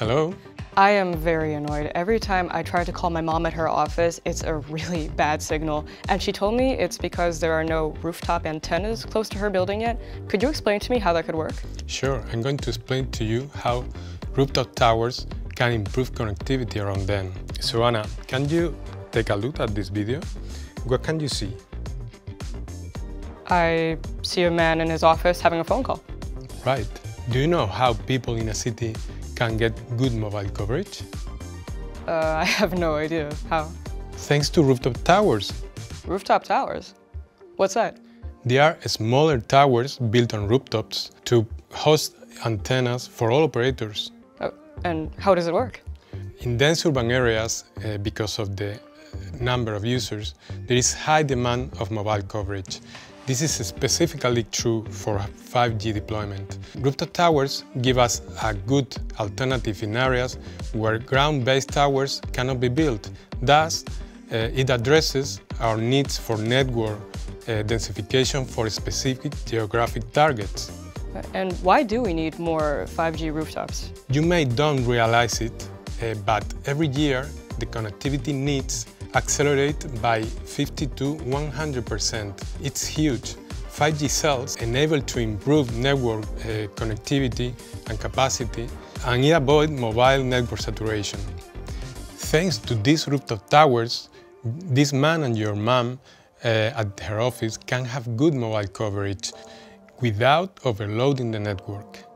Hello. I am very annoyed. Every time I try to call my mom at her office, it's a really bad signal. And she told me it's because there are no rooftop antennas close to her building yet. Could you explain to me how that could work? Sure, I'm going to explain to you how rooftop towers can improve connectivity around them. So Anna, can you take a look at this video? What can you see? I see a man in his office having a phone call. Right. Do you know how people in a city can get good mobile coverage? Uh, I have no idea. How? Thanks to rooftop towers. Rooftop towers? What's that? They are smaller towers built on rooftops to host antennas for all operators. Oh, and how does it work? In dense urban areas, uh, because of the number of users, there is high demand of mobile coverage. This is specifically true for 5G deployment. Rooftop towers give us a good alternative in areas where ground-based towers cannot be built. Thus, uh, it addresses our needs for network uh, densification for specific geographic targets. And why do we need more 5G rooftops? You may don't realize it, uh, but every year the connectivity needs accelerate by 50 to 100%. It's huge. 5G cells enable to improve network uh, connectivity and capacity and it avoid mobile network saturation. Thanks to these rooftop towers, this man and your mom uh, at her office can have good mobile coverage without overloading the network.